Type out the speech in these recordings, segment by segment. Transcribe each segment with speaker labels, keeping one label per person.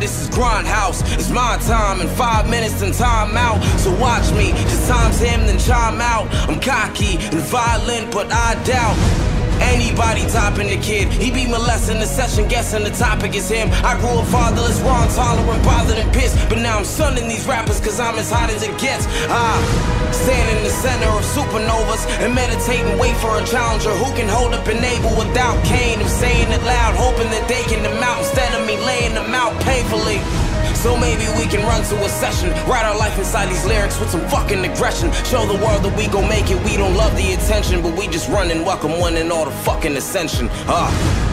Speaker 1: this is Grindhouse. It's my time in five minutes and time out. So watch me, just times him, then chime out. I'm cocky and violent, but I doubt. Anybody topping the kid, he be molesting the session, guessing the topic is him. I grew up fatherless, wrong, tolerant, bothered and pissed. But now I'm sunning these rappers cause I'm as hot as it gets. Ah, stand in the center of supernovas and meditate and wait for a challenger who can hold up an able without Cain. I'm saying it loud, hoping that they can them out instead of me laying them out painfully. So maybe we can run to a session, write our life inside these lyrics with some fucking aggression. Show the world that we gon' make it. We don't love the attention, but we just run and welcome one and all the fucking ascension. Ah.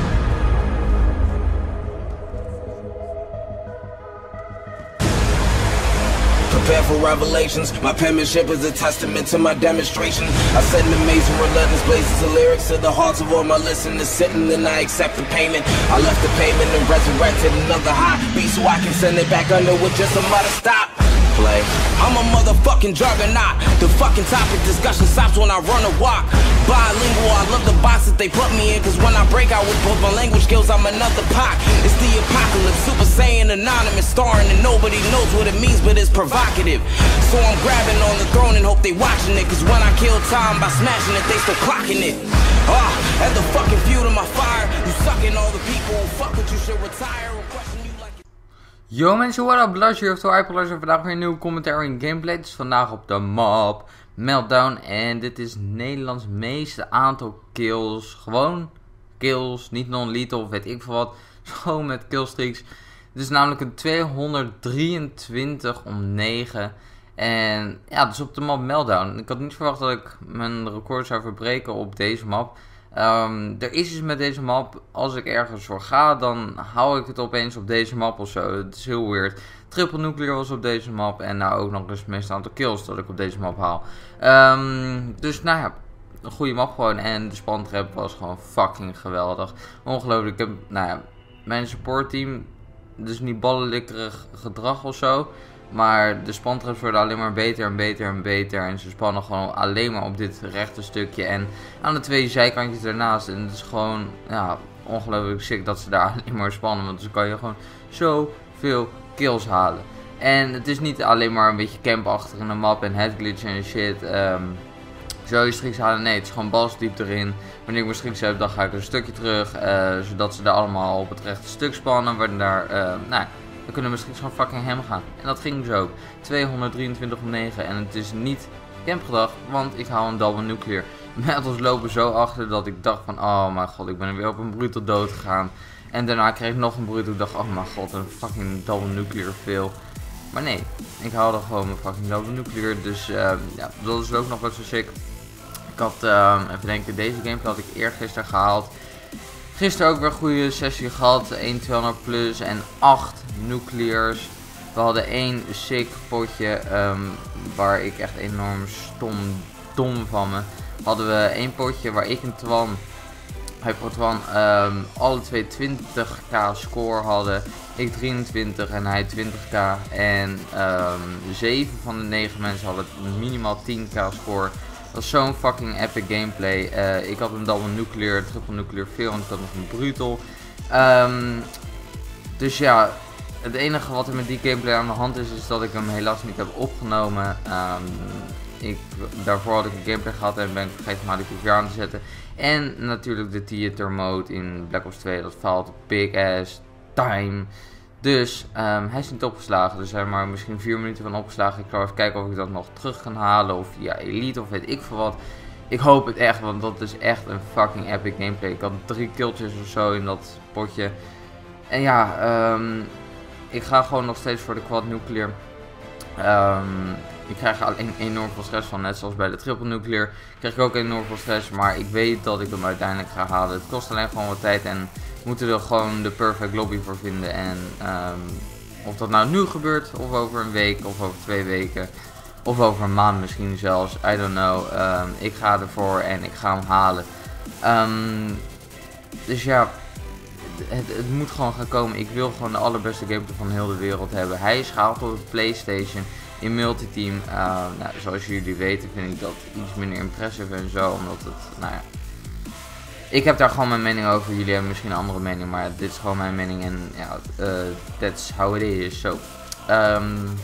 Speaker 1: For revelations. My penmanship is a testament to my demonstration. I an amazing, relentless blazes of lyrics to the hearts of all my listeners sitting, then I accept the payment. I left the payment and resurrected another high beat so I can send it back under with just a mutter stop. Play. I'm a motherfucking juggernaut. The fucking topic discussion stops when I run a walk. Bilingual, I love the box that they put me in. Cause when I break out with both my language skills, I'm another Pac. It's the apocalypse, Super Saiyan anonymous, starring, and nobody knows what it means, but it's provocative. So I'm grabbing on the throne and hope they watching it. Cause when I kill time by smashing it, they still clocking it. Ah, at the fucking feud of my fire, you sucking all the people fuck with you should retire question you.
Speaker 2: Yo mensen, what up? Lars hier, of Hyperlars en vandaag weer een nieuwe commentaar in gameplay. Is vandaag op de map Meltdown en dit is Nederlands meeste aantal kills. Gewoon kills, niet non-lethal of weet ik veel wat. Gewoon met killstreaks. Het is namelijk een 223 om 9. En ja, dus op de map Meltdown. Ik had niet verwacht dat ik mijn record zou verbreken op deze map. Um, er is iets met deze map. Als ik ergens voor ga, dan hou ik het opeens op deze map of zo. Het is heel weird. Triple Nuclear was op deze map. En nou ook nog eens meeste aantal kills dat ik op deze map haal. Um, dus nou ja, een goede map gewoon. En de spantrap was gewoon fucking geweldig. Ongelooflijk. Ik heb, nou ja, mijn supportteam. Dus niet ballenlikkerig gedrag of zo. Maar de spantraps worden alleen maar beter en beter en beter. En ze spannen gewoon alleen maar op dit rechte stukje. En aan de twee zijkantjes ernaast. En het is gewoon ja, ongelooflijk sick dat ze daar alleen maar spannen. Want dan kan je gewoon zoveel kills halen. En het is niet alleen maar een beetje campachtig in de map en headglitch en shit. Um, zo je halen. Nee, het is gewoon balsdiep erin. Wanneer ik mijn streaks heb, dan ga ik een stukje terug. Uh, zodat ze daar allemaal op het rechte stuk spannen. Waar daar, uh, nou dan kunnen we misschien gewoon fucking hem gaan. En dat ging dus ook. 223 om 9. En het is niet campgedrag, want ik hou een double nuclear. Metals lopen zo achter dat ik dacht van, oh mijn god, ik ben weer op een brutal dood gegaan. En daarna kreeg ik nog een brutal. Ik dacht, oh mijn god, een fucking double nuclear veel. Maar nee, ik haalde gewoon mijn fucking double nuclear. Dus uh, ja, dat is ook nog wat zo sick. Ik had, uh, even denken, deze gameplay had ik eergisteren gehaald. Gisteren ook weer een goede sessie gehad. 1 200 plus en 8 nuclears. We hadden één sick potje um, waar ik echt enorm stom dom van me. Hadden we één potje waar ik en Twan, Hypertwan, um, alle twee 20k score hadden. Ik 23 en hij 20k. En um, 7 van de 9 mensen hadden minimaal 10k score. Dat was zo'n fucking epic gameplay. Uh, ik had een double nuclear, triple nuclear veel en ik had nog een brutal. Um, dus ja, het enige wat er met die gameplay aan de hand is, is dat ik hem helaas niet heb opgenomen. Um, ik, daarvoor had ik een gameplay gehad en ben ik vergeten maar weer aan te zetten. En natuurlijk de theater mode in Black Ops 2, dat valt big ass time. Dus um, hij is niet opgeslagen. Er zijn maar misschien 4 minuten van opgeslagen. Ik ga even kijken of ik dat nog terug kan halen. Of via Elite of weet ik veel wat. Ik hoop het echt, want dat is echt een fucking epic gameplay. Ik had drie killtjes of zo in dat potje. En ja, um, ik ga gewoon nog steeds voor de quad nuclear. Um, ik krijg alleen enorm veel stress van, net zoals bij de triple nuclear. Krijg ik ook enorm veel stress, maar ik weet dat ik hem uiteindelijk ga halen. Het kost alleen gewoon wat tijd en moeten er gewoon de perfect lobby voor vinden. En um, of dat nou nu gebeurt, of over een week, of over twee weken, of over een maand misschien zelfs, I don't know. Um, ik ga ervoor en ik ga hem halen. Um, dus ja, het, het, moet gewoon gaan komen. Ik wil gewoon de allerbeste gameplay van heel de wereld hebben. Hij is gehaald op de Playstation in multiteam. Nou, zoals jullie weten vind ik dat iets minder impressive en zo. Omdat het, nou ja, ik heb daar gewoon mijn mening over. Jullie hebben misschien een andere mening, maar dit is gewoon mijn mening. En ja, uh, that's how it is. So, um,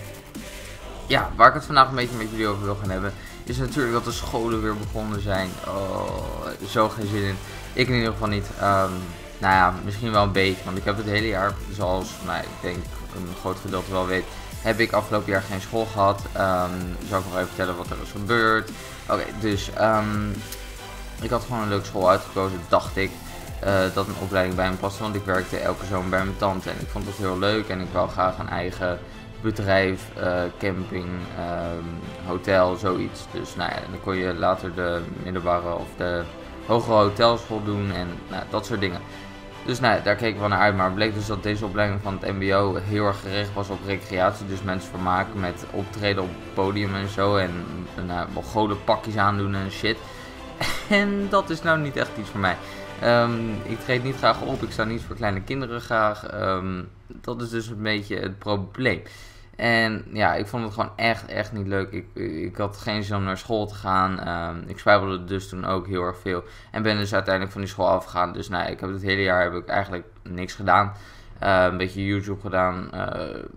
Speaker 2: ja, waar ik het vandaag een beetje met jullie over wil gaan hebben, is natuurlijk dat de scholen weer begonnen zijn. Oh, zo geen zin in. Ik in ieder geval niet. Um, nou ja, misschien wel een beetje, want ik heb het hele jaar, zoals nou, ik denk een groot gedeelte wel weet, heb ik afgelopen jaar geen school gehad. Um, zal ik nog even vertellen wat er is gebeurd. Oké, dus um, ik had gewoon een leuke school uitgekozen, dacht ik. Uh, dat een opleiding bij me paste, want ik werkte elke zomer bij mijn tante en ik vond het heel leuk en ik wou graag een eigen bedrijf, uh, camping, um, hotel, zoiets. Dus nou ja, dan kon je later de middelbare of de hogere hotelschool doen en nou, dat soort dingen. Dus nou, daar keken we naar uit. Maar het bleek dus dat deze opleiding van het MBO heel erg gericht was op recreatie. Dus mensen vermaken met optreden op het podium en zo. En nou, wel pakjes aandoen en shit. En dat is nou niet echt iets voor mij. Um, ik treed niet graag op. Ik sta niet voor kleine kinderen graag. Um, dat is dus een beetje het probleem. En ja, ik vond het gewoon echt, echt niet leuk. Ik, ik had geen zin om naar school te gaan. Um, ik spijbelde dus toen ook heel erg veel. En ben dus uiteindelijk van die school afgegaan. Dus nou, ik heb het hele jaar heb ik eigenlijk niks gedaan. Uh, een beetje YouTube gedaan, uh,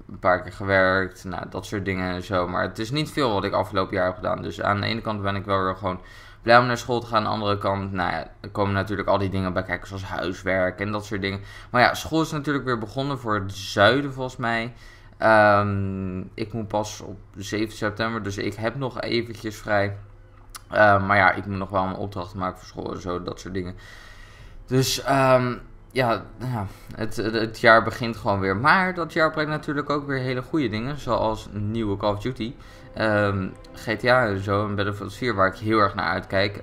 Speaker 2: een paar keer gewerkt, nou, dat soort dingen en zo. Maar het is niet veel wat ik afgelopen jaar heb gedaan. Dus aan de ene kant ben ik wel weer gewoon blij om naar school te gaan. Aan de andere kant, nou ja, er komen natuurlijk al die dingen bij kijken, zoals huiswerk en dat soort dingen. Maar ja, school is natuurlijk weer begonnen voor het zuiden volgens mij. Um, ik moet pas op 7 september, dus ik heb nog eventjes vrij. Uh, maar ja, ik moet nog wel een opdracht maken voor school en zo, dat soort dingen. Dus um, ja, het, het, jaar begint gewoon weer. Maar dat jaar brengt natuurlijk ook weer hele goede dingen, zoals nieuwe Call of Duty. Um, GTA en zo, en Battlefield 4, waar ik heel erg naar uitkijk.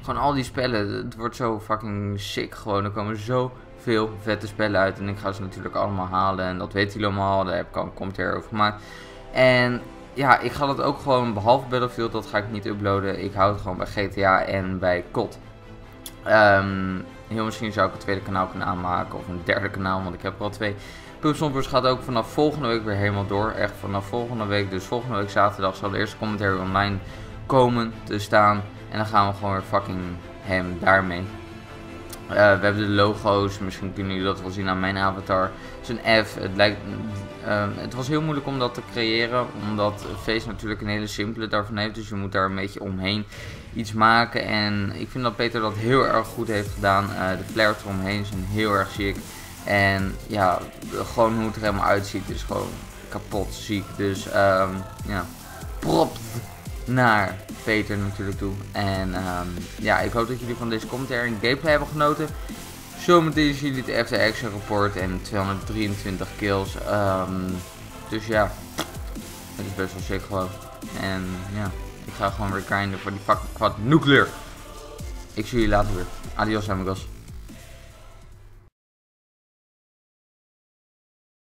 Speaker 2: gewoon al die spellen, het wordt zo fucking sick gewoon. Er komen zo veel vette spellen uit. En ik ga ze natuurlijk allemaal halen. En dat weten jullie allemaal. Daar heb ik al een commentaar over gemaakt. En ja, ik ga dat ook gewoon, behalve Battlefield, dat ga ik niet uploaden. Ik hou het gewoon bij GTA en bij COD. Um, heel misschien zou ik een tweede kanaal kunnen aanmaken. Of een derde kanaal, want ik heb er al twee. Pubsnoppers gaat ook vanaf volgende week weer helemaal door. Echt vanaf volgende week. Dus volgende week zaterdag zal de eerste commentaar online komen te staan. En dan gaan we gewoon weer fucking hem daarmee. We hebben de logo's, misschien kunnen jullie dat wel zien aan mijn avatar. Het is een F, het, lijkt, uh, het was heel moeilijk om dat te creëren, omdat Face natuurlijk een hele simpele daarvan heeft. Dus je moet daar een beetje omheen iets maken. En ik vind dat Peter dat heel erg goed heeft gedaan. Uh, de flares eromheen zijn heel erg ziek. En ja, gewoon hoe het er helemaal uitziet is gewoon kapot ziek. Dus um, ja, prop naar Peter natuurlijk toe. En um, ja, ik hoop dat jullie van deze commentaar en gameplay hebben genoten. Zometeen zien jullie het FTX Action Report en 223 kills. Um, dus ja, het is best wel sick gewoon. En ja, ik ga gewoon weer grinden voor die fucking quad nuclear. Ik zie jullie later weer. Adios amigos.